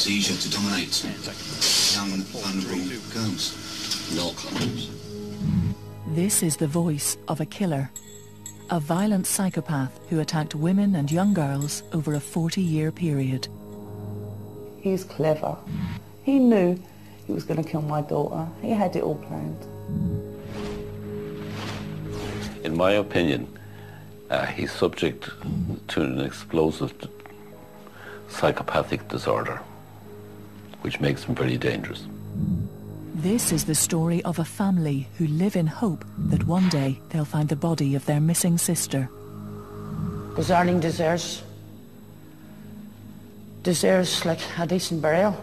It's easier to dominate young, vulnerable girls. No comment. This is the voice of a killer. A violent psychopath who attacked women and young girls over a 40-year period. He's clever. He knew he was going to kill my daughter. He had it all planned. In my opinion, uh, he's subject to an explosive psychopathic disorder, which makes them very dangerous. This is the story of a family who live in hope that one day they'll find the body of their missing sister. Because Arlene deserves, deserves like a decent burial.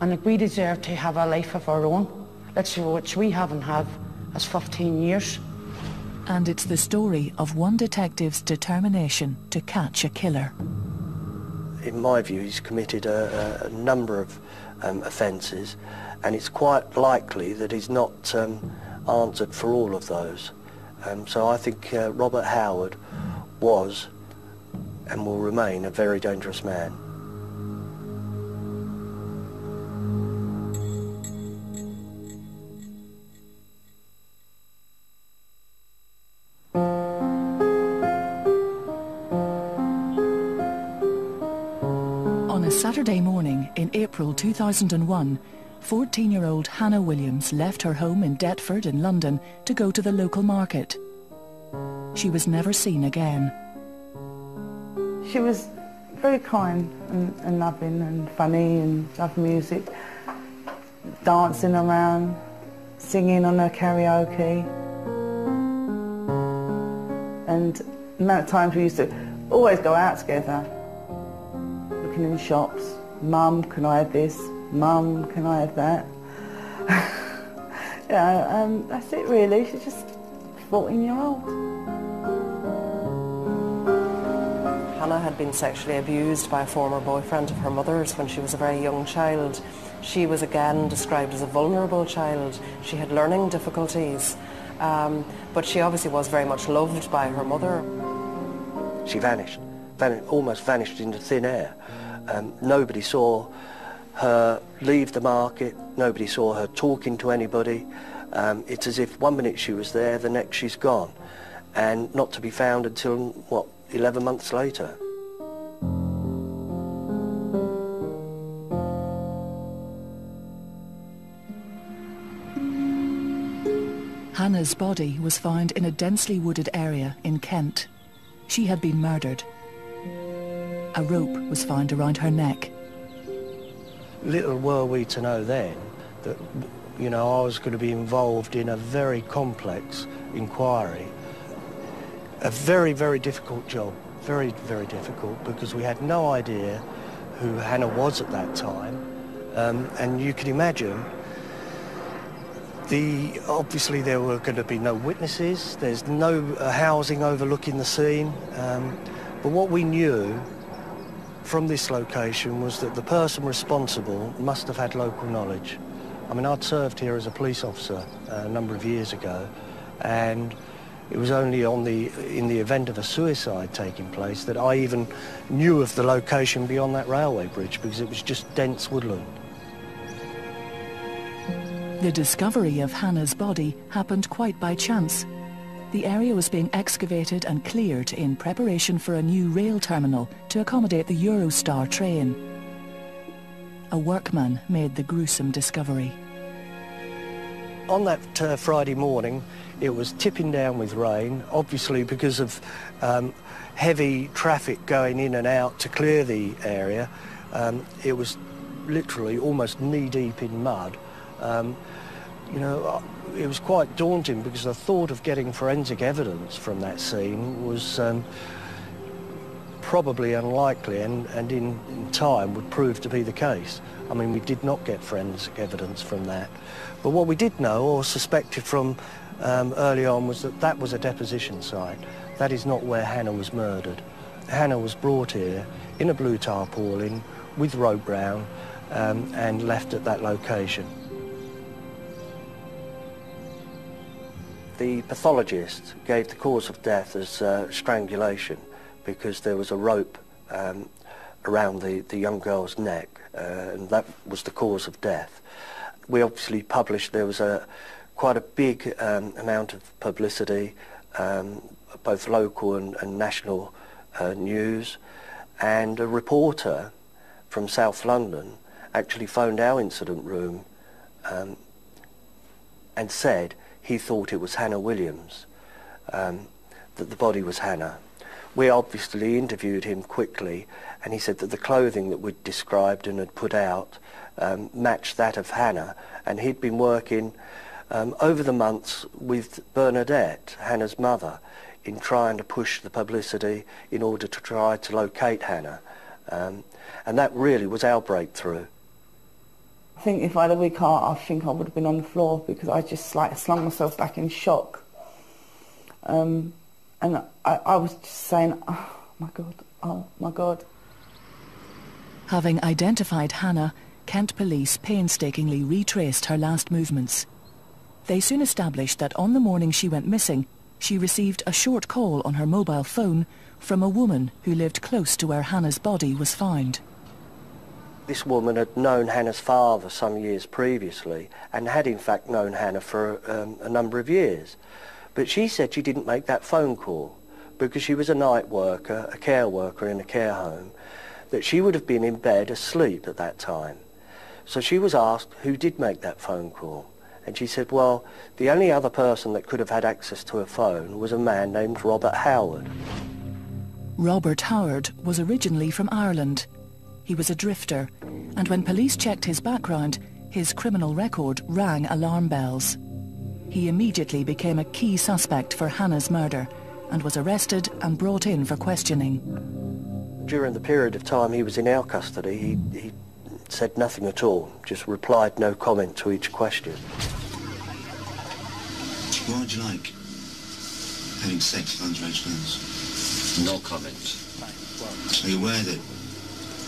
And like we deserve to have a life of our own, that's which we haven't had as 15 years. And it's the story of one detective's determination to catch a killer. In my view, he's committed a, a number of um, offences and it's quite likely that he's not um, answered for all of those. Um, so I think uh, Robert Howard was and will remain a very dangerous man. April 2001, 14-year-old Hannah Williams left her home in Deptford in London to go to the local market. She was never seen again. She was very kind and, and loving and funny and loved music, dancing around, singing on her karaoke. And the amount of times we used to always go out together, looking in shops. Mum, can I have this? Mum, can I have that? yeah, um, that's it really. She's just 14 year old. Hannah had been sexually abused by a former boyfriend of her mother's when she was a very young child. She was again described as a vulnerable child. She had learning difficulties, um, but she obviously was very much loved by her mother. She vanished, van almost vanished into thin air. Um, nobody saw her leave the market, nobody saw her talking to anybody. Um, it's as if one minute she was there, the next she's gone, and not to be found until, what, 11 months later. Hannah's body was found in a densely wooded area in Kent. She had been murdered. A rope was found around her neck. Little were we to know then that, you know, I was going to be involved in a very complex inquiry. A very, very difficult job. Very, very difficult because we had no idea who Hannah was at that time. Um, and you can imagine the, obviously there were going to be no witnesses, there's no uh, housing overlooking the scene, um, but what we knew from this location was that the person responsible must have had local knowledge. I mean, I'd served here as a police officer uh, a number of years ago, and it was only on the, in the event of a suicide taking place that I even knew of the location beyond that railway bridge because it was just dense woodland. The discovery of Hannah's body happened quite by chance. The area was being excavated and cleared in preparation for a new rail terminal to accommodate the Eurostar train. A workman made the gruesome discovery. On that uh, Friday morning, it was tipping down with rain, obviously because of um, heavy traffic going in and out to clear the area. Um, it was literally almost knee-deep in mud. Um, you know, it was quite daunting because the thought of getting forensic evidence from that scene was um, probably unlikely and, and in, in, time would prove to be the case. I mean, we did not get forensic evidence from that. But what we did know or suspected from um, early on was that that was a deposition site. That is not where Hannah was murdered. Hannah was brought here in a blue tarpaulin with rope brown um, and left at that location. The pathologist gave the cause of death as uh, strangulation because there was a rope um, around the, the young girl's neck uh, and that was the cause of death. We obviously published, there was a quite a big um, amount of publicity, um, both local and, and national uh, news, and a reporter from South London actually phoned our incident room um, and said he thought it was Hannah Williams, um, that the body was Hannah. We obviously interviewed him quickly and he said that the clothing that we'd described and had put out um, matched that of Hannah and he'd been working um, over the months with Bernadette, Hannah's mother, in trying to push the publicity in order to try to locate Hannah. Um, and that really was our breakthrough. I think if I had a weak heart, I think I would have been on the floor because I just like slung myself back in shock. Um, and I, I was just saying, oh my God, oh my God. Having identified Hannah, Kent police painstakingly retraced her last movements. They soon established that on the morning she went missing, she received a short call on her mobile phone from a woman who lived close to where Hannah's body was found. This woman had known Hannah's father some years previously and had in fact known Hannah for um, a number of years. But she said she didn't make that phone call because she was a night worker, a care worker in a care home, that she would have been in bed asleep at that time. So she was asked who did make that phone call. And she said, well, the only other person that could have had access to a phone was a man named Robert Howard. Robert Howard was originally from Ireland he was a drifter, and when police checked his background, his criminal record rang alarm bells. He immediately became a key suspect for Hannah's murder and was arrested and brought in for questioning. During the period of time he was in our custody, he, he said nothing at all, just replied no comment to each question. What would you like? Having sex with underage girls? No comment. Are you aware that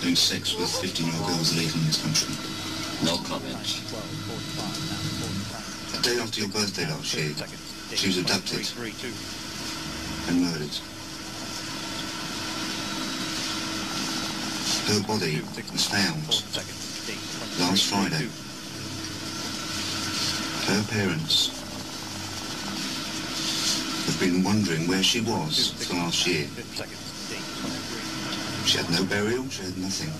having sex with 15-year-old girls illegal in this country. No comment. A day after your birthday last year, she was abducted and murdered. Her body was found last Friday. Her parents have been wondering where she was for last year. She had no burial, she had nothing.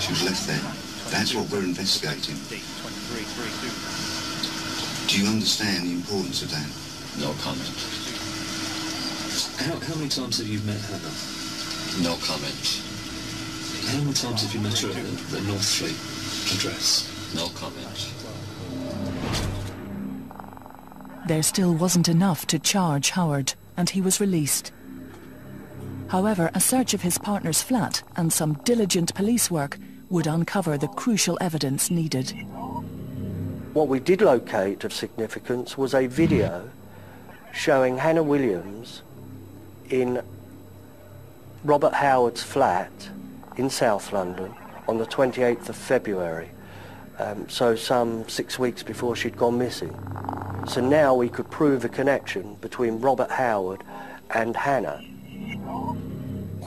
She was left there. That's what we're investigating. Do you understand the importance of that? No comment. How, how many times have you met Hannah? No comment. How many times have you met her at the, the Northfleet address? No comment. There still wasn't enough to charge Howard, and he was released. However, a search of his partner's flat and some diligent police work would uncover the crucial evidence needed. What we did locate of significance was a video showing Hannah Williams in Robert Howard's flat in South London on the 28th of February, um, so some six weeks before she'd gone missing. So now we could prove a connection between Robert Howard and Hannah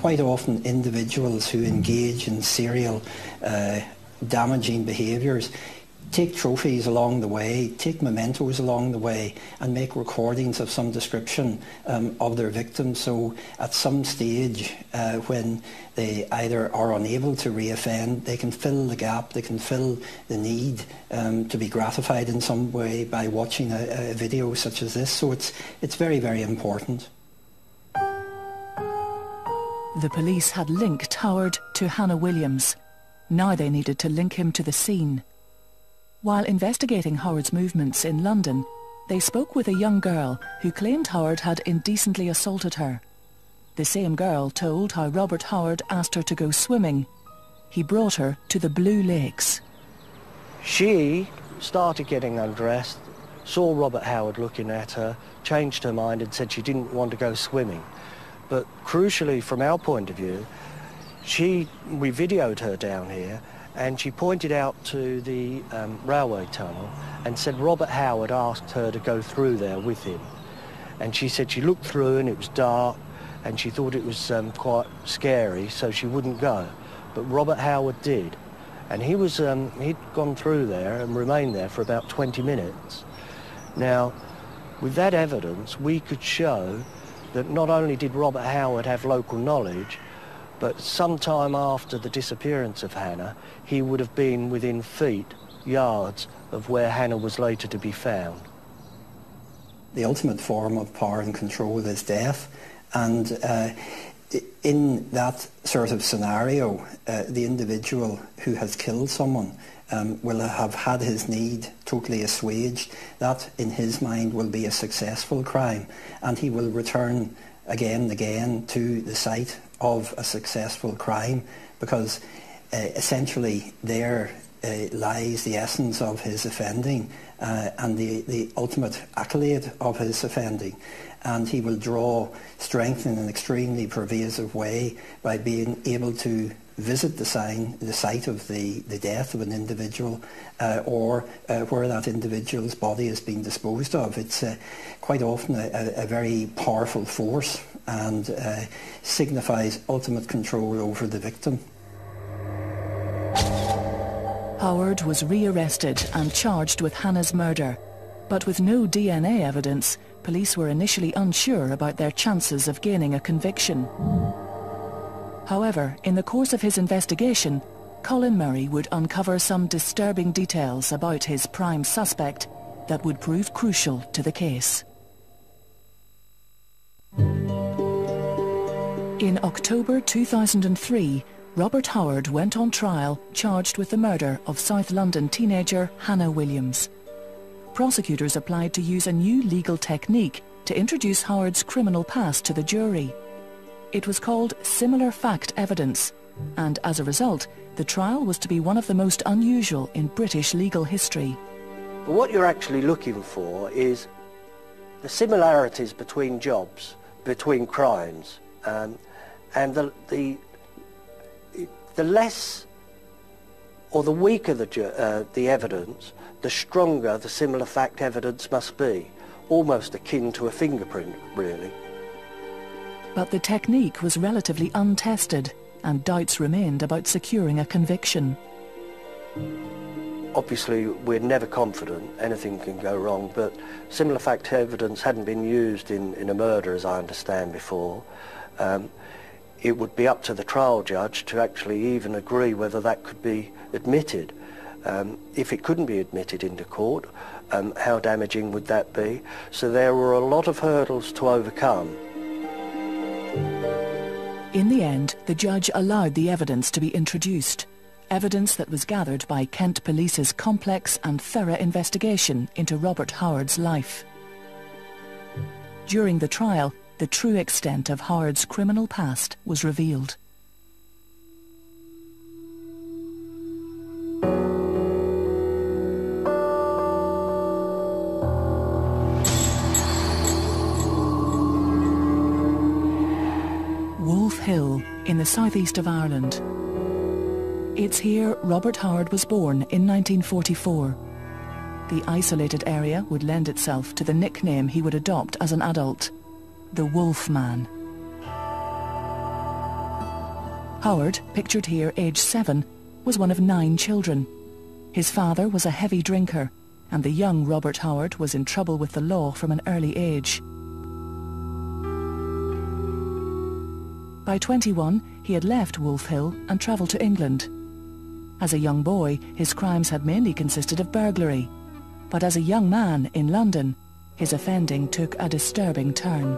quite often individuals who engage in serial uh, damaging behaviours take trophies along the way, take mementos along the way, and make recordings of some description um, of their victims. So at some stage, uh, when they either are unable to reoffend, they can fill the gap, they can fill the need um, to be gratified in some way by watching a, a video such as this. So it's, it's very, very important. The police had linked Howard to Hannah Williams. Now they needed to link him to the scene. While investigating Howard's movements in London, they spoke with a young girl who claimed Howard had indecently assaulted her. The same girl told how Robert Howard asked her to go swimming. He brought her to the Blue Lakes. She started getting undressed, saw Robert Howard looking at her, changed her mind and said she didn't want to go swimming. But crucially, from our point of view, she, we videoed her down here, and she pointed out to the um, railway tunnel and said Robert Howard asked her to go through there with him. And she said she looked through and it was dark and she thought it was um, quite scary, so she wouldn't go. But Robert Howard did. And he was, um, he'd gone through there and remained there for about 20 minutes. Now, with that evidence, we could show that not only did Robert Howard have local knowledge, but sometime after the disappearance of Hannah, he would have been within feet, yards, of where Hannah was later to be found. The ultimate form of power and control is death, and uh, in that sort of scenario, uh, the individual who has killed someone um, will have had his need totally assuaged. That, in his mind, will be a successful crime, and he will return again and again to the site of a successful crime because uh, essentially there uh, lies the essence of his offending uh, and the, the ultimate accolade of his offending. And he will draw strength in an extremely pervasive way by being able to visit the, sign, the site of the, the death of an individual uh, or uh, where that individual's body has been disposed of. It's uh, quite often a, a, very powerful force and uh, signifies ultimate control over the victim. Howard was rearrested and charged with Hannah's murder. But with no DNA evidence, police were initially unsure about their chances of gaining a conviction. However, in the course of his investigation, Colin Murray would uncover some disturbing details about his prime suspect that would prove crucial to the case. In October 2003, Robert Howard went on trial charged with the murder of South London teenager Hannah Williams. Prosecutors applied to use a new legal technique to introduce Howard's criminal past to the jury. It was called similar fact evidence, and as a result, the trial was to be one of the most unusual in British legal history. But what you're actually looking for is the similarities between jobs, between crimes, um, and the, the, the less or the weaker the, uh, the evidence, the stronger the similar fact evidence must be, almost akin to a fingerprint, really. But the technique was relatively untested and doubts remained about securing a conviction. Obviously, we're never confident, anything can go wrong, but similar fact evidence hadn't been used in, in a murder, as I understand before. Um, it would be up to the trial judge to actually even agree whether that could be admitted. Um, if it couldn't be admitted into court, um, how damaging would that be? So there were a lot of hurdles to overcome. In the end, the judge allowed the evidence to be introduced. Evidence that was gathered by Kent Police's complex and thorough investigation into Robert Howard's life. During the trial, the true extent of Howard's criminal past was revealed. The southeast of Ireland. It's here Robert Howard was born in 1944. The isolated area would lend itself to the nickname he would adopt as an adult, the Wolf Man. Howard, pictured here aged seven, was one of nine children. His father was a heavy drinker, and the young Robert Howard was in trouble with the law from an early age. By 21, he had left Wolf Hill and travelled to England. As a young boy, his crimes had mainly consisted of burglary. But as a young man in London, his offending took a disturbing turn.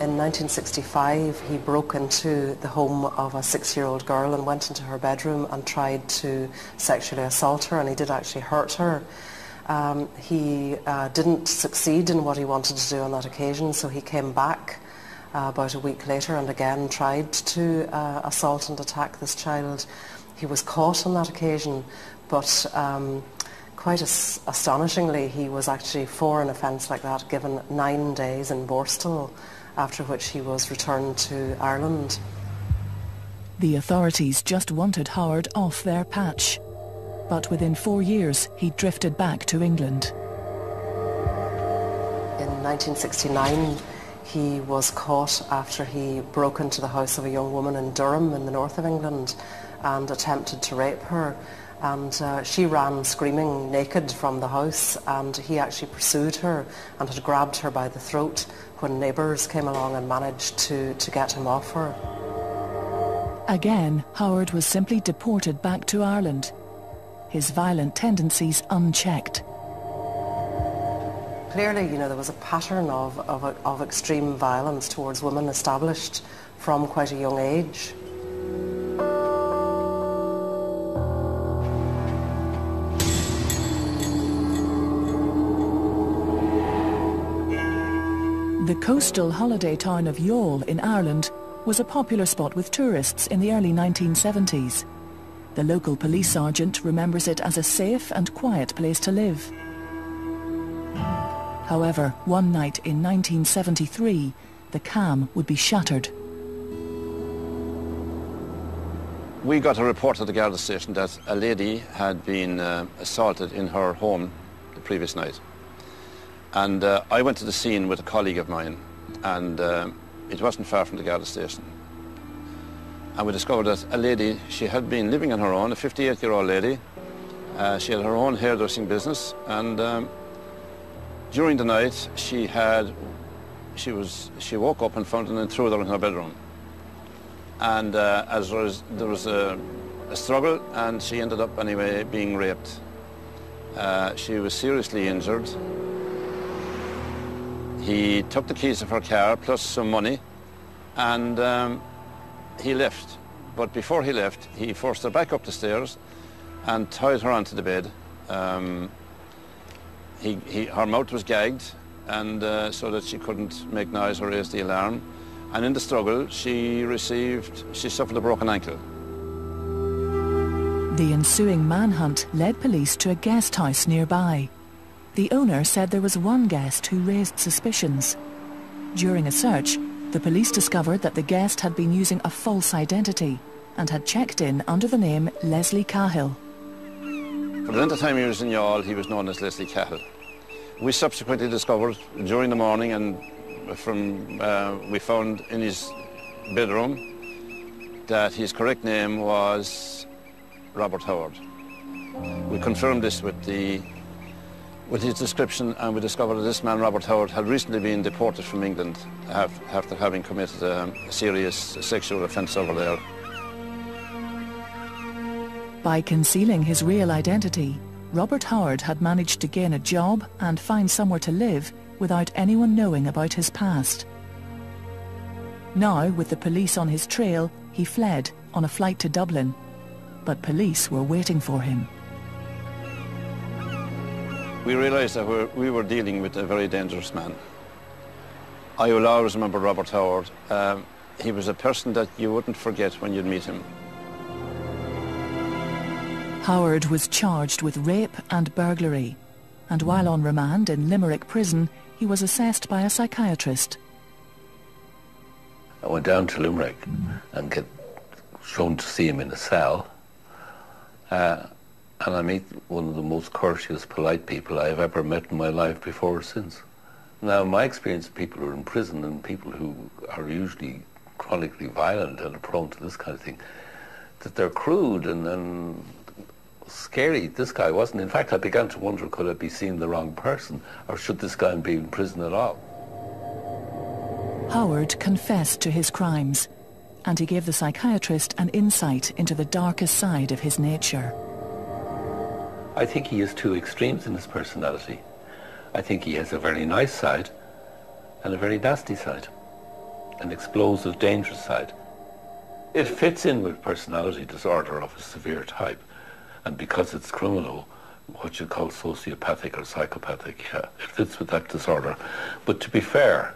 In 1965, he broke into the home of a six-year-old girl and went into her bedroom and tried to sexually assault her, and he did actually hurt her. Um, he uh, didn't succeed in what he wanted to do on that occasion, so he came back uh, about a week later and again tried to uh, assault and attack this child. He was caught on that occasion, but um, quite as astonishingly, he was actually, for an offence like that, given nine days in Borstal, after which he was returned to Ireland. The authorities just wanted Howard off their patch. But within four years, he drifted back to England. In 1969, he was caught after he broke into the house of a young woman in Durham in the north of England and attempted to rape her. And uh, she ran screaming naked from the house and he actually pursued her and had grabbed her by the throat when neighbours came along and managed to, to get him off her. Again, Howard was simply deported back to Ireland, his violent tendencies unchecked. Clearly, you know, there was a pattern of, of, of extreme violence towards women established from quite a young age. The coastal holiday town of Youghal in Ireland was a popular spot with tourists in the early 1970s. The local police sergeant remembers it as a safe and quiet place to live. However, one night in 1973, the calm would be shattered. We got a report at the Garda station that a lady had been uh, assaulted in her home the previous night. And uh, I went to the scene with a colleague of mine, and uh, it wasn't far from the Garda station. And we discovered that a lady, she had been living on her own, a 58-year-old lady. Uh, she had her own hairdressing business, and um, during the night, she had, she was, she woke up and found an intruder in her bedroom. And uh, as there was, there was a, a, struggle, and she ended up anyway being raped. Uh, she was seriously injured. He took the keys of her car plus some money and um, he left. But before he left, he forced her back up the stairs and tied her onto the bed. Um, he, he, her mouth was gagged and uh, so that she couldn't make noise or raise the alarm. And in the struggle, she received, she suffered a broken ankle. The ensuing manhunt led police to a guest house nearby. The owner said there was one guest who raised suspicions. During a search, the police discovered that the guest had been using a false identity and had checked in under the name Leslie Cahill. For the time he was in Youghal, he was known as Leslie Cahill. We subsequently discovered during the morning and from uh, we found in his bedroom that his correct name was Robert Howard. We confirmed this with the with his description and we discovered that this man, Robert Howard, had recently been deported from England after having committed a serious sexual offence over there. By concealing his real identity, Robert Howard had managed to gain a job and find somewhere to live without anyone knowing about his past. Now, with the police on his trail, he fled on a flight to Dublin. But police were waiting for him we realised that we're, we were dealing with a very dangerous man. I will always remember Robert Howard. Um, he was a person that you wouldn't forget when you'd meet him. Howard was charged with rape and burglary, and while on remand in Limerick prison, he was assessed by a psychiatrist. I went down to Limerick and get shown to see him in a cell. Uh, and I meet one of the most courteous, polite people I've ever met in my life before or since. Now, my experience of people who are in prison and people who are usually chronically violent and are prone to this kind of thing, that they're crude and, and scary. This guy wasn't. In fact, I began to wonder, could I be seeing the wrong person, or should this guy be in prison at all? Howard confessed to his crimes, and he gave the psychiatrist an insight into the darkest side of his nature. I think he has two extremes in his personality. I think he has a very nice side and a very nasty side, an explosive, dangerous side. It fits in with personality disorder of a severe type, and because it's criminal, what you call sociopathic or psychopathic, yeah, it fits with that disorder. But to be fair,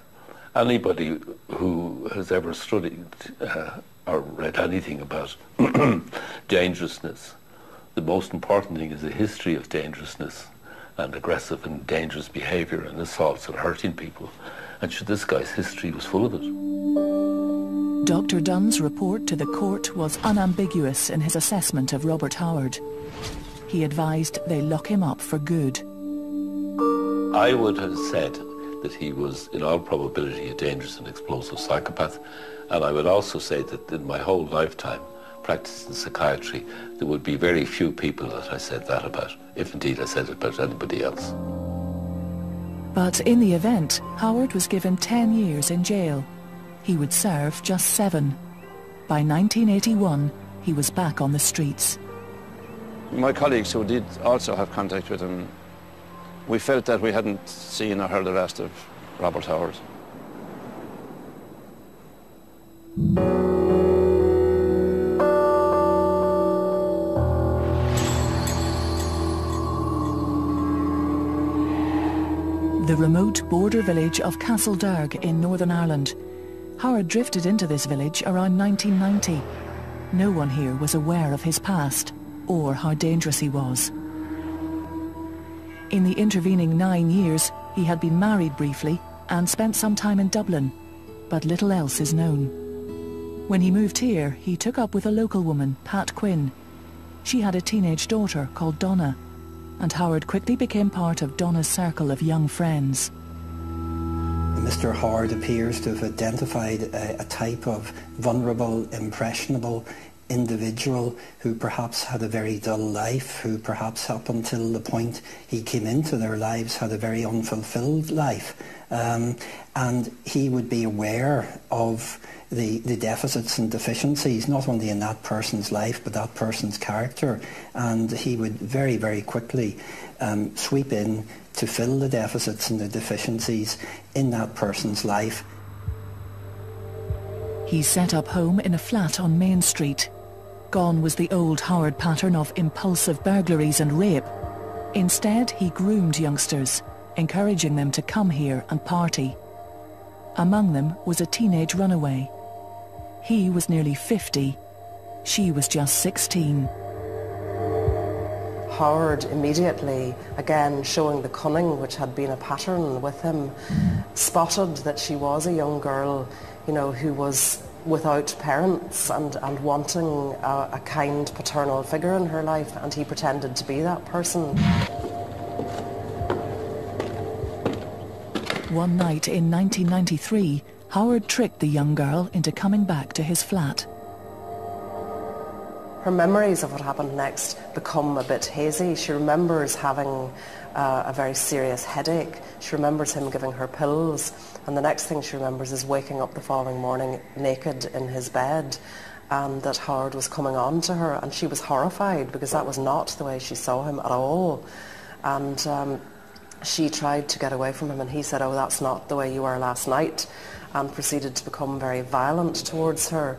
anybody who has ever studied uh, or read anything about dangerousness the most important thing is a history of dangerousness and aggressive and dangerous behaviour and assaults and hurting people. And this guy's history was full of it. Dr. Dunn's report to the court was unambiguous in his assessment of Robert Howard. He advised they lock him up for good. I would have said that he was, in all probability, a dangerous and explosive psychopath. And I would also say that in my whole lifetime, practicing psychiatry, there would be very few people that I said that about, if indeed I said it about anybody else. But in the event, Howard was given 10 years in jail. He would serve just seven. By 1981, he was back on the streets. My colleagues who did also have contact with him, we felt that we hadn't seen or heard the last of Robert Howard. The remote border village of Castlederg in Northern Ireland. Howard drifted into this village around 1990. No one here was aware of his past or how dangerous he was. In the intervening nine years, he had been married briefly and spent some time in Dublin, but little else is known. When he moved here, he took up with a local woman, Pat Quinn. She had a teenage daughter called Donna, and Howard quickly became part of Donna's circle of young friends. Mr. Howard appears to have identified a, a, type of vulnerable, impressionable individual who perhaps had a very dull life, who perhaps up until the point he came into their lives had a very unfulfilled life. Um, and he would be aware of the, the deficits and deficiencies, not only in that person's life, but that person's character. And he would very, very quickly um, sweep in to fill the deficits and the deficiencies in that person's life. He set up home in a flat on Main Street. Gone was the old Howard pattern of impulsive burglaries and rape. Instead, he groomed youngsters, encouraging them to come here and party. Among them was a teenage runaway. He was nearly 50. She was just 16. Howard immediately, again showing the cunning which had been a pattern with him, spotted that she was a young girl, you know, who was without parents and, and wanting a, a kind paternal figure in her life, and he pretended to be that person. One night in 1993, Howard tricked the young girl into coming back to his flat. Her memories of what happened next become a bit hazy. She remembers having uh, a very serious headache. She remembers him giving her pills. And the next thing she remembers is waking up the following morning naked in his bed and that Howard was coming on to her. And she was horrified because that was not the way she saw him at all. And um, she tried to get away from him and he said, oh, that's not the way you were last night and proceeded to become very violent towards her.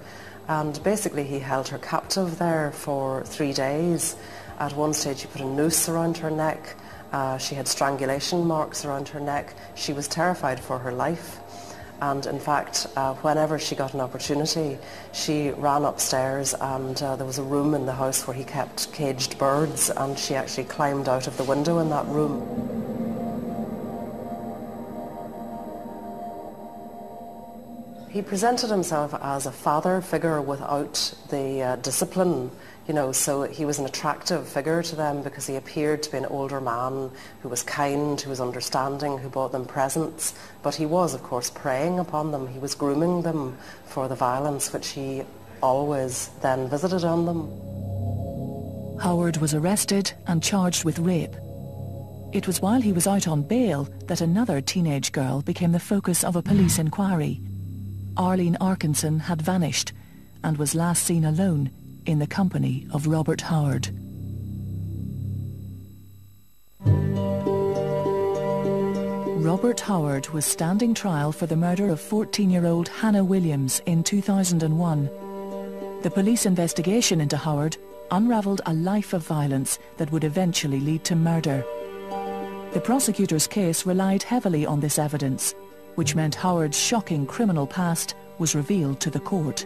And basically he held her captive there for three days. At one stage he put a noose around her neck. Uh, she had strangulation marks around her neck. She was terrified for her life. And in fact, uh, whenever she got an opportunity, she ran upstairs and uh, there was a room in the house where he kept caged birds and she actually climbed out of the window in that room. He presented himself as a father figure without the uh, discipline, you know, so he was an attractive figure to them because he appeared to be an older man who was kind, who was understanding, who bought them presents. But he was, of course, preying upon them. He was grooming them for the violence which he always then visited on them. Howard was arrested and charged with rape. It was while he was out on bail that another teenage girl became the focus of a police inquiry. Arlene Arkinson had vanished and was last seen alone in the company of Robert Howard. Robert Howard was standing trial for the murder of 14-year-old Hannah Williams in 2001. The police investigation into Howard unravelled a life of violence that would eventually lead to murder. The prosecutor's case relied heavily on this evidence which meant Howard's shocking criminal past was revealed to the court.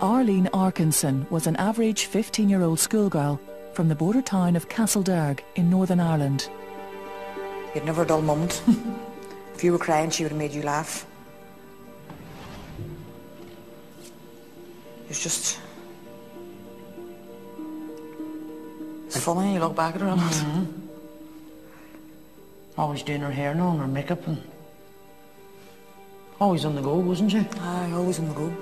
Arlene Arkinson was an average 15-year-old schoolgirl from the border town of Castlederg in Northern Ireland. You never a dull moment. if you were crying, she would have made you laugh. It's just... It's funny, you look back at her and... Mm -hmm. Always doing her hair now and her makeup and... Always on the go, wasn't she? Aye, always on the go.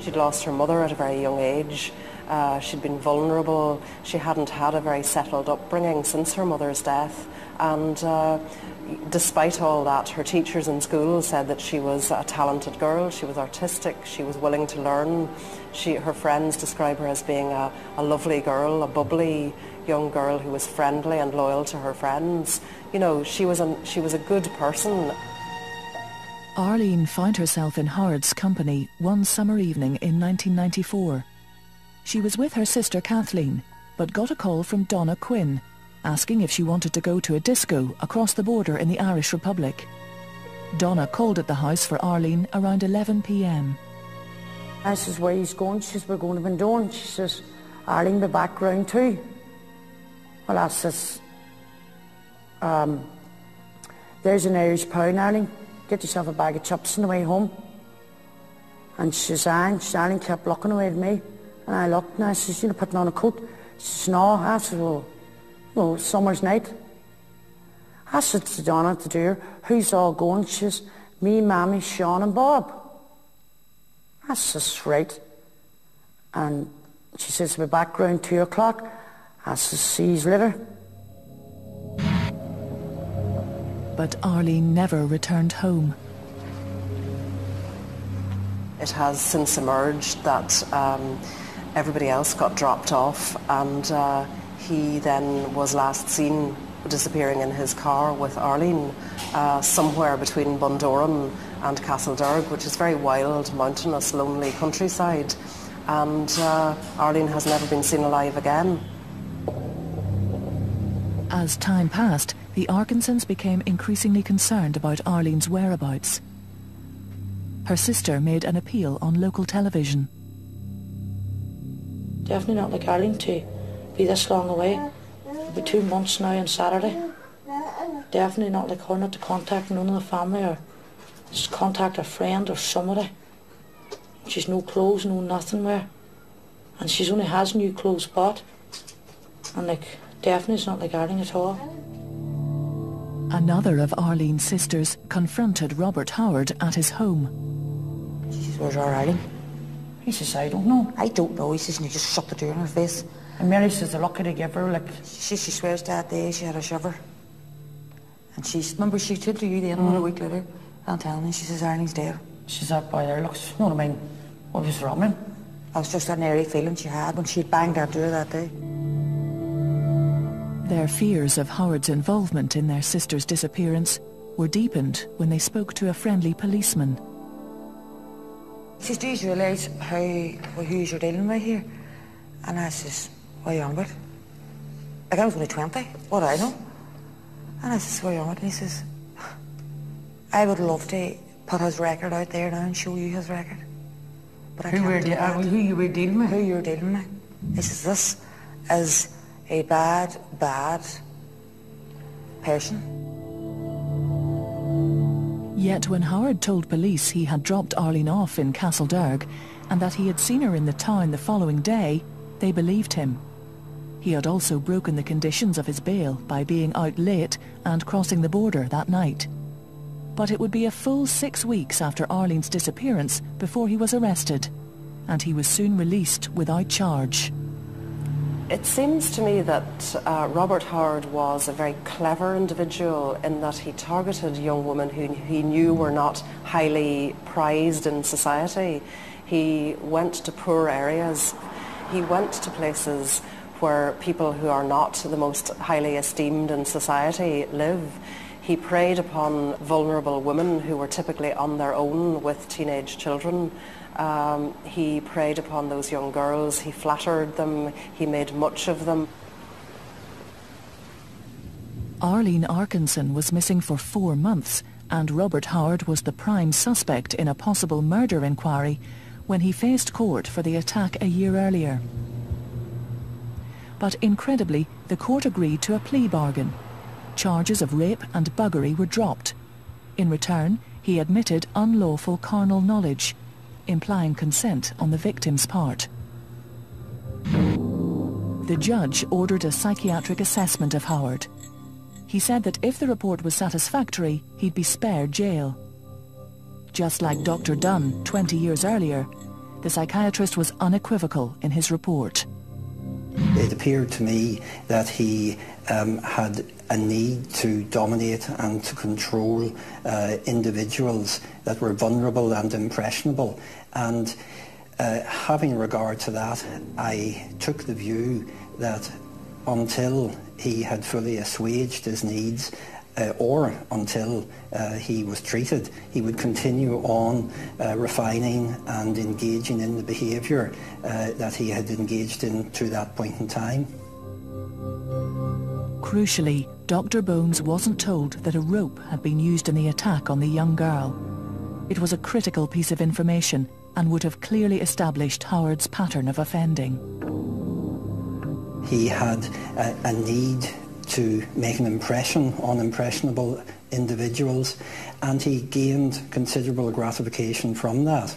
She'd lost her mother at a very young age. Uh, she'd been vulnerable. She hadn't had a very settled upbringing since her mother's death. And uh, despite all that, her teachers in school said that she was a talented girl. She was artistic. She was willing to learn. She, her friends describe her as being a, a lovely girl, a bubbly young girl who was friendly and loyal to her friends. You know, she was, a she was a good person. Arlene found herself in Howard's company one summer evening in 1994. She was with her sister Kathleen, but got a call from Donna Quinn, asking if she wanted to go to a disco across the border in the Irish Republic. Donna called at the house for Arlene around 11pm. I says, where you going? She says, we're going to Bundoran. She says, Arlene, be back round too. Well, I says, um, there's an Irish pound, Arlene. Get yourself a bag of chips on the way home. And she says, aye. She Arlene kept looking away at me. And I looked and I says, you know, putting on a coat. She says, no. I said, well, well, summer's night. I said to Donna, at the door, who's all going? She says, me, Mammy, Sean and Bob. I says, right. And she says, we're back around two o'clock. I says, see you later. But Arlene never returned home. It has since emerged that um, everybody else got dropped off and uh, he then was last seen disappearing in his car with Arlene uh, somewhere between Bundoran and Castle Castlederg, which is very wild, mountainous, lonely countryside. And uh, Arlene has never been seen alive again. As time passed, the Arkinsons became increasingly concerned about Arlene's whereabouts. Her sister made an appeal on local television. Definitely not like Arlene to be this long away. It'll be two months now on Saturday. Definitely not like her not to contact none of the family or just contact a friend or somebody. She's no clothes, no nothing wear. And she's only has new clothes bought. And like, definitely it's not like Arlene at all. Another of Arlene's sisters confronted Robert Howard at his home. She says, where's our Arlene? He says, I don't know. I don't know. He says, and he just shut the door in her face. And Mary says, they're lucky to give her, like... She she swears that day she had a shiver. And she, remember she said to you then, mm. a week later, I'm telling me, she says, Arlene's dead. She's up by there, looks, you know what I mean? What was wrong with That was just an airy feeling she had when she banged that door that day. Their fears of Howard's involvement in their sister's disappearance were deepened when they spoke to a friendly policeman. She says, do you realise how, who you're dealing with here? And I says, you on about? Like I was only 20, what I know? And I says, on about? And he says, I would love to put his record out there now and show you his record. But I who, can't do uh, that. who you were dealing with? Who you're dealing with. He says, this is a bad, bad person. Yet when Howard told police he had dropped Arlene off in Castlederg and that he had seen her in the town the following day, they believed him. He had also broken the conditions of his bail by being out late and crossing the border that night. But it would be a full six weeks after Arlene's disappearance before he was arrested, and he was soon released without charge. It seems to me that uh, Robert Howard was a very clever individual in that he targeted young women who he knew were not highly prized in society. He went to poor areas. He went to places where people who are not the most highly esteemed in society live. He preyed upon vulnerable women who were typically on their own with teenage children. Um, he preyed upon those young girls, he flattered them, he made much of them. Arlene Arkinson was missing for four months and Robert Howard was the prime suspect in a possible murder inquiry when he faced court for the attack a year earlier. But incredibly, the court agreed to a plea bargain. Charges of rape and buggery were dropped. In return, he admitted unlawful carnal knowledge, implying consent on the victim's part. The judge ordered a psychiatric assessment of Howard. He said that if the report was satisfactory, he'd be spared jail. Just like Dr. Dunn 20 years earlier, the psychiatrist was unequivocal in his report. It appeared to me that he um, had a need to dominate and to control uh, individuals that were vulnerable and impressionable. And uh, having regard to that, I took the view that until he had fully assuaged his needs uh, or until uh, he was treated, he would continue on uh, refining and engaging in the behaviour uh, that he had engaged in to that point in time. Crucially, Dr. Bones wasn't told that a rope had been used in the attack on the young girl. It was a critical piece of information and would have clearly established Howard's pattern of offending. He had a, a need to make an impression on impressionable individuals and he gained considerable gratification from that.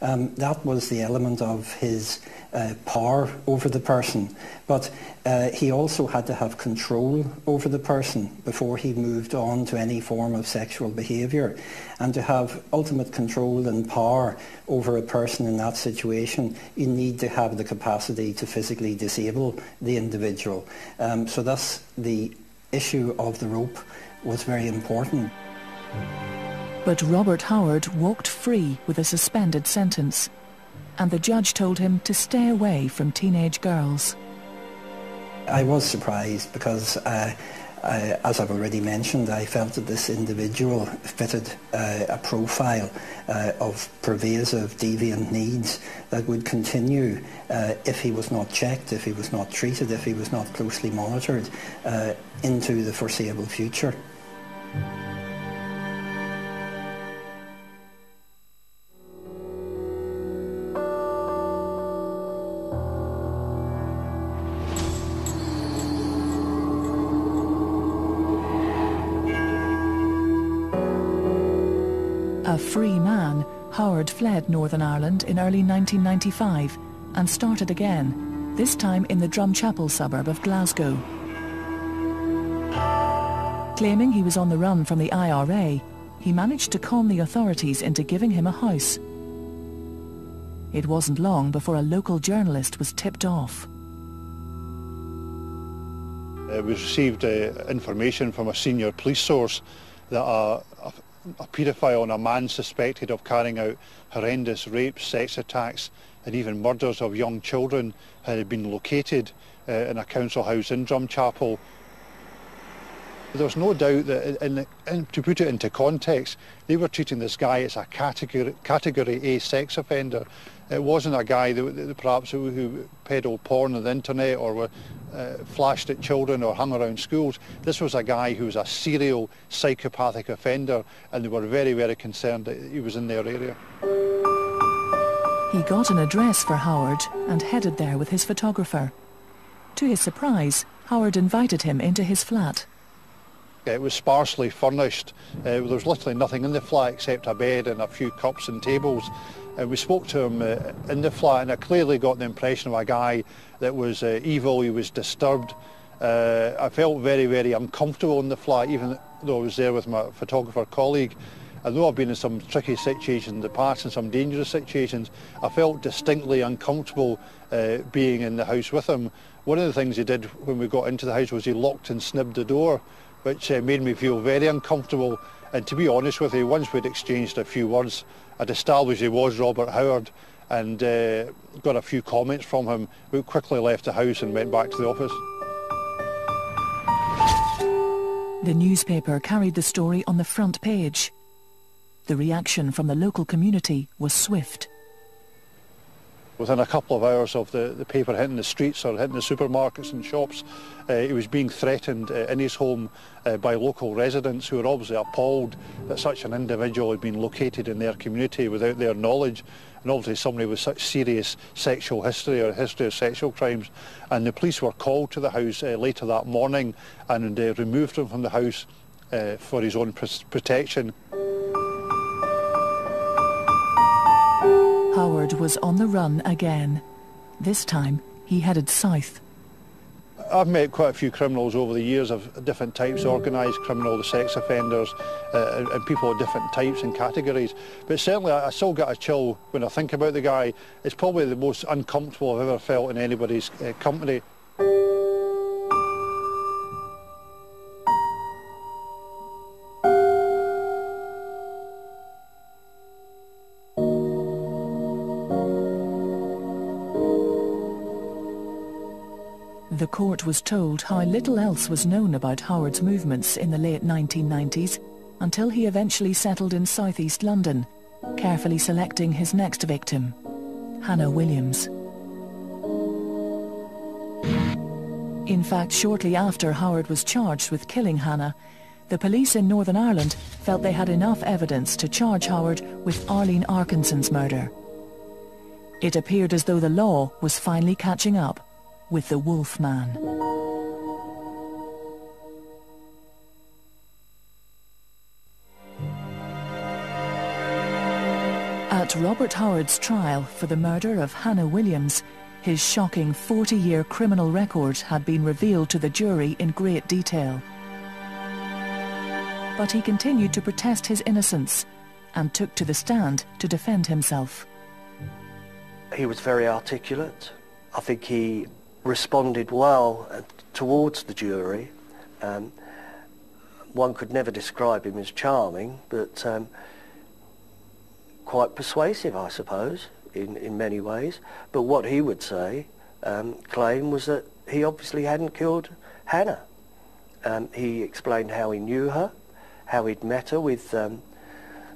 Um, that was the element of his uh, power over the person. But uh, he also had to have control over the person before he moved on to any form of sexual behaviour. And to have ultimate control and power over a person in that situation, you need to have the capacity to physically disable the individual. Um, so that's the issue of the rope was very important. But Robert Howard walked free with a suspended sentence and the judge told him to stay away from teenage girls. I was surprised because, uh, I, as I've already mentioned, I felt that this individual fitted uh, a profile uh, of pervasive deviant needs that would continue uh, if he was not checked, if he was not treated, if he was not closely monitored uh, into the foreseeable future. A free man, Howard fled Northern Ireland in early 1995 and started again, this time in the Drumchapel suburb of Glasgow. Claiming he was on the run from the IRA, he managed to con the authorities into giving him a house. It wasn't long before a local journalist was tipped off. Uh, we received uh, information from a senior police source that a, a a paedophile and a man suspected of carrying out horrendous rapes, sex attacks and even murders of young children had been located uh, in a council house in Drumchapel. There's no doubt that, in, in, to put it into context, they were treating this guy as a category, category A sex offender. It wasn't a guy that, that perhaps who, who peddled porn on the internet or uh, flashed at children or hung around schools. This was a guy who was a serial psychopathic offender and they were very, very concerned that he was in their area. He got an address for Howard and headed there with his photographer. To his surprise, Howard invited him into his flat. It was sparsely furnished. Uh, there was literally nothing in the flat except a bed and a few cups and tables. And we spoke to him uh, in the flat and I clearly got the impression of a guy that was uh, evil, he was disturbed. Uh, I felt very, very uncomfortable in the flat, even though I was there with my photographer colleague. Although I've been in some tricky situations in the past and some dangerous situations, I felt distinctly uncomfortable uh, being in the house with him. One of the things he did when we got into the house was he locked and snibbed the door which uh, made me feel very uncomfortable. And to be honest with you, once we'd exchanged a few words, I'd established he was Robert Howard and uh, got a few comments from him. We quickly left the house and went back to the office. The newspaper carried the story on the front page. The reaction from the local community was swift within a couple of hours of the, the paper hitting the streets or hitting the supermarkets and shops, uh, he was being threatened uh, in his home uh, by local residents who were obviously appalled that such an individual had been located in their community without their knowledge and obviously somebody with such serious sexual history or history of sexual crimes. And the police were called to the house uh, later that morning and uh, removed him from the house uh, for his own protection. Howard was on the run again. This time, he headed south. I've met quite a few criminals over the years of different types, organised criminal, the sex offenders, uh, and, people of different types and categories. But certainly I, I, still get a chill when I think about the guy. It's probably the most uncomfortable I've ever felt in anybody's uh, company. Court was told how little else was known about Howard's movements in the late 1990s until he eventually settled in southeast London, carefully selecting his next victim, Hannah Williams. In fact, shortly after Howard was charged with killing Hannah, the police in Northern Ireland felt they had enough evidence to charge Howard with Arlene Arkinson's murder. It appeared as though the law was finally catching up with the Wolf Man. At Robert Howard's trial for the murder of Hannah Williams, his shocking 40-year criminal record had been revealed to the jury in great detail. But he continued to protest his innocence and took to the stand to defend himself. He was very articulate. I think he responded well uh, towards the jury. Um, one could never describe him as charming, but um, quite persuasive, I suppose, in, in many ways. But what he would say, um, claim, was that he obviously hadn't killed Hannah. Um, he explained how he knew her, how he'd met her with um,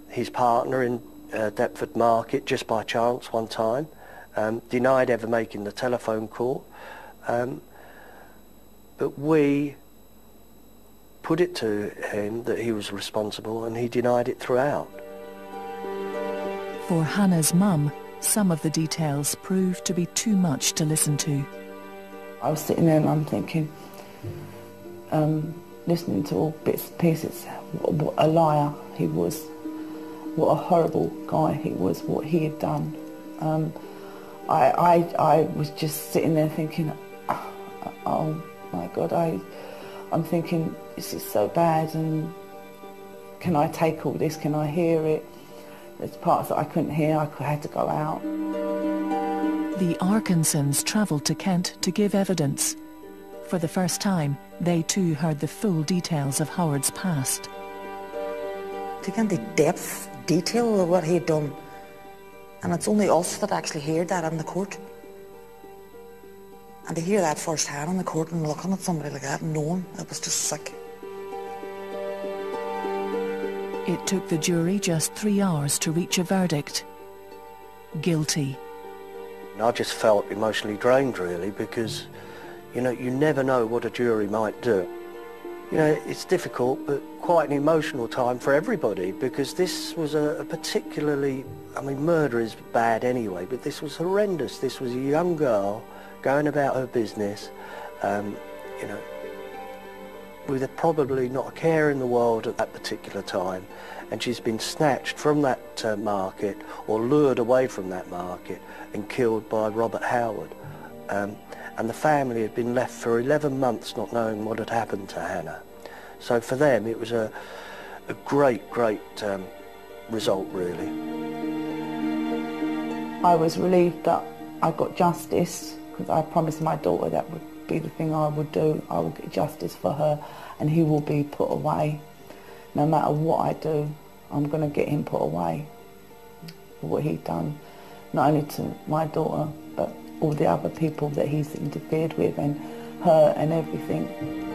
his partner in uh, Deptford Market just by chance one time, um, denied ever making the telephone call, um, but we put it to him that he was responsible and he denied it throughout. For Hannah's mum, some of the details proved to be too much to listen to. I was sitting there and I'm thinking, um, listening to all bits and pieces, what, what a liar he was, what a horrible guy he was, what he had done. Um, I, I, I was just sitting there thinking, oh my God, I, I'm thinking this is so bad and can I take all this? Can I hear it? There's parts that I couldn't hear. I had to go out. The Arkinsons travelled to Kent to give evidence. For the first time, they too heard the full details of Howard's past. To get the depth, detail of what he had done. And it's only us that actually heard that in the court. And to hear that firsthand in the court and looking at somebody like that and knowing it was just sick. It took the jury just three hours to reach a verdict. Guilty. I just felt emotionally drained really because, you know, you never know what a jury might do. You know, it's difficult but quite an emotional time for everybody because this was a, a particularly, I mean murder is bad anyway, but this was horrendous. This was a young girl going about her business, um, you know, with probably not a care in the world at that particular time. And she's been snatched from that uh, market or lured away from that market and killed by Robert Howard. Um, and the family had been left for 11 months not knowing what had happened to Hannah. So for them it was a, a great, great um, result really. I was relieved that I got justice because I promised my daughter that would be the thing I would do. I will get justice for her and he will be put away. No matter what I do, I'm going to get him put away for what he'd done, not only to my daughter, but all the other people that he's interfered with and her and everything.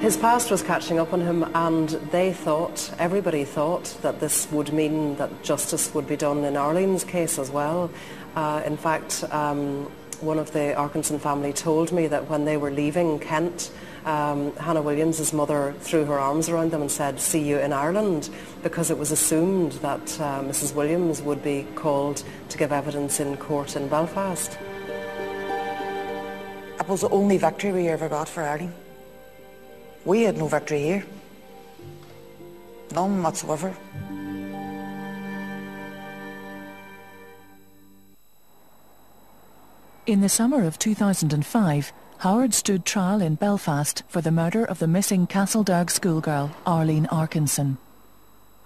His past was catching up on him and they thought, everybody thought, that this would mean that justice would be done in Arlene's case as well. Uh, in fact, um, one of the Arkinson family told me that when they were leaving Kent, um, Hannah Williams' mother threw her arms around them and said, see you in Ireland, because it was assumed that uh, Mrs. Williams would be called to give evidence in court in Belfast. It was the only victory we ever got for Arlene. We had no victory here. None whatsoever. In the summer of 2005, Howard stood trial in Belfast for the murder of the missing Castlederg schoolgirl Arlene Arkinson.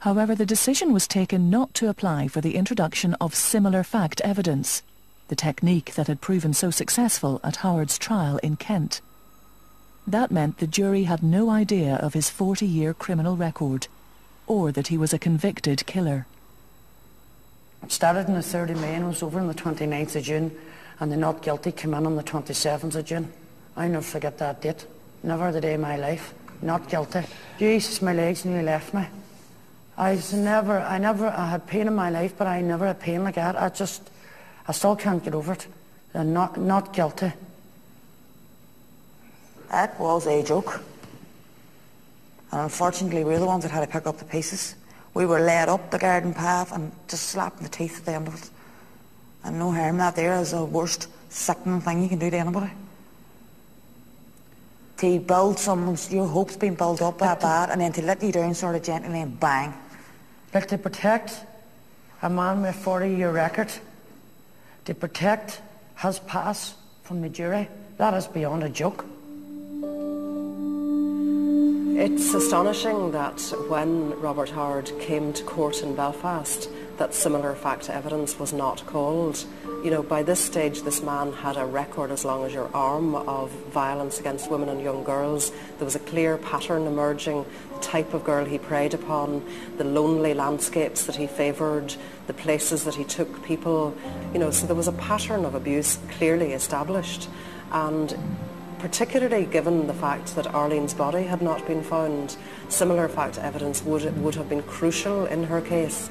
However, the decision was taken not to apply for the introduction of similar fact evidence, the technique that had proven so successful at Howard's trial in Kent. That meant the jury had no idea of his 40-year criminal record, or that he was a convicted killer. It started on the 3rd of May and was over on the 29th of June, and the not guilty came in on the 27th of June. I never forget that date. Never the day of my life. Not guilty. Jesus, my legs nearly left me. I never, I never, I had pain in my life, but I never had pain like that. I just, I still can't get over it. And not, not guilty. That was a joke. And unfortunately, we're the ones that had to pick up the pieces. We were led up the garden path and just slapped in the teeth at the end of it. And no harm, that there is the worst sickening thing you can do to anybody. To build someone's, your hopes being built up that bad, and then to let you down sort of gently and bang. Like to protect a man with a 40-year record, to protect his pass from the jury, that is beyond a joke. It's astonishing that when Robert Howard came to court in Belfast, that similar fact evidence was not called. You know, by this stage, this man had a record as long as your arm of violence against women and young girls. There was a clear pattern emerging, the type of girl he preyed upon, the lonely landscapes that he favoured, the places that he took people. You know, so there was a pattern of abuse clearly established. And particularly given the fact that Arlene's body had not been found, similar fact evidence would, would have been crucial in her case.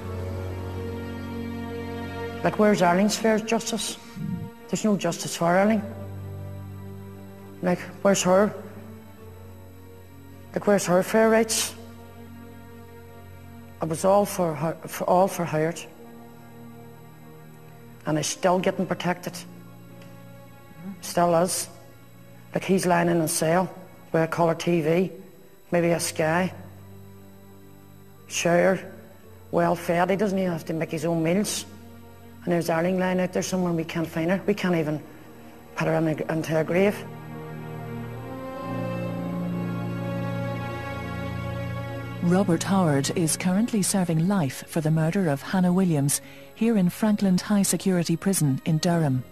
Like, where's Arlene's fair justice? There's no justice for Arlene. Like, where's her? Like, where's her fair rights? It was all for, her, for all for Howard. And he's still getting protected. Still is. Like, he's lying in a cell with a colour TV, maybe a Sky, showered, well fed. He doesn't even have to make his own meals. And there's Arlene lying out there somewhere and we can't find her. We can't even put her in a, into her grave. Robert Howard is currently serving life for the murder of Hannah Williams here in Frankland High Security Prison in Durham.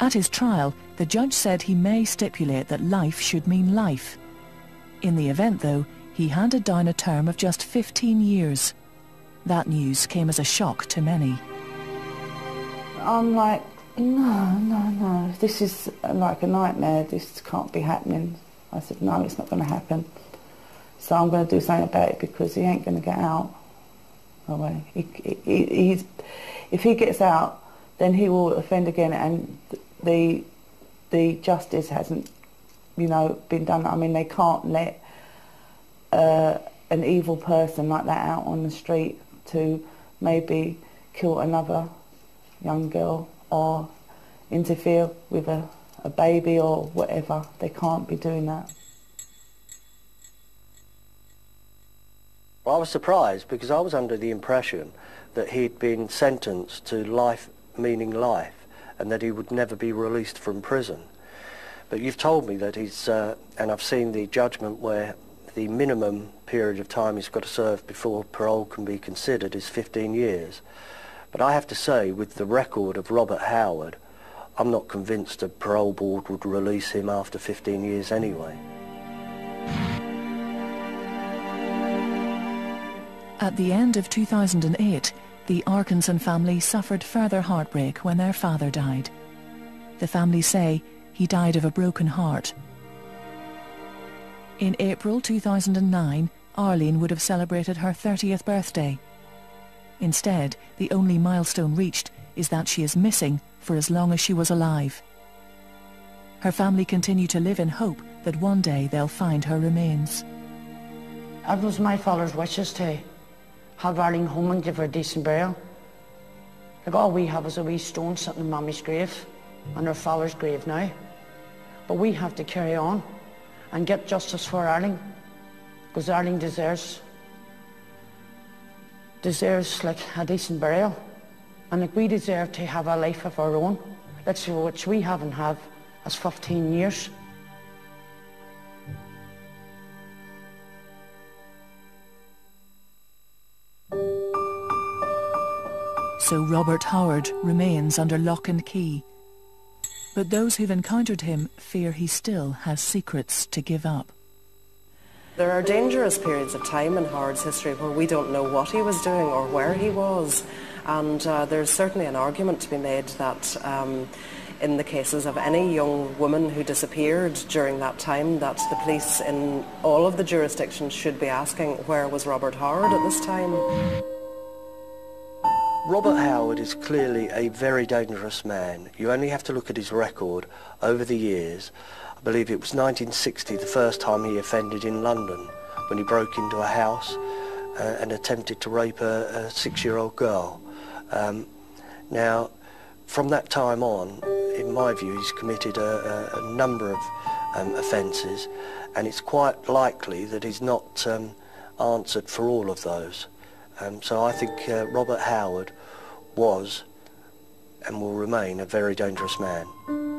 At his trial, the judge said he may stipulate that life should mean life. In the event, though, he handed down a term of just 15 years. That news came as a shock to many. I'm like, no, no, no, this is uh, like a nightmare. This can't be happening. I said, no, it's not going to happen. So I'm going to do something about it because he ain't going to get out. Oh, Away. He, he, he's, if he gets out, then he will offend again, and the the justice hasn't, you know, been done. I mean, they can't let uh, an evil person like that out on the street to maybe kill another young girl or interfere with a, a baby or whatever. They can't be doing that. Well, I was surprised because I was under the impression that he'd been sentenced to life meaning life and that he would never be released from prison. But you've told me that he's, uh, and I've seen the judgment where the minimum period of time he's got to serve before parole can be considered is 15 years. But I have to say, with the record of Robert Howard, I'm not convinced a parole board would release him after 15 years anyway. At the end of 2008, the Arkinson family suffered further heartbreak when their father died. The family say he died of a broken heart. In April 2009, Arlene would have celebrated her 30th birthday. Instead, the only milestone reached is that she is missing for as long as she was alive. Her family continue to live in hope that one day they'll find her remains. It was my father's wishes to have Arlene home and give her a decent burial. Like all we have is a wee stone sitting in Mummy's grave and her father's grave now. But we have to carry on and get justice for Arlene because Arlene deserves deserves like a decent burial and like we deserve to have a life of our own literally which we haven't had as 15 years. So Robert Howard remains under lock and key. But those who've encountered him fear he still has secrets to give up. There are dangerous periods of time in Howard's history where we don't know what he was doing or where he was. And uh, there's certainly an argument to be made that um, in the cases of any young woman who disappeared during that time, that the police in all of the jurisdictions should be asking where was Robert Howard at this time. Robert Howard is clearly a very dangerous man. You only have to look at his record over the years. I believe it was 1960 the first time he offended in London when he broke into a house uh, and attempted to rape a, a six-year-old girl. Um, now, from that time on, in my view, he's committed a, a, a number of um, offences and it's quite likely that he's not um, answered for all of those. Um, so I think uh, Robert Howard was and will remain a very dangerous man.